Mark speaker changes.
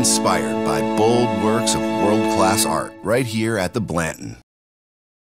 Speaker 1: inspired by bold works of world class art right here at the Blanton.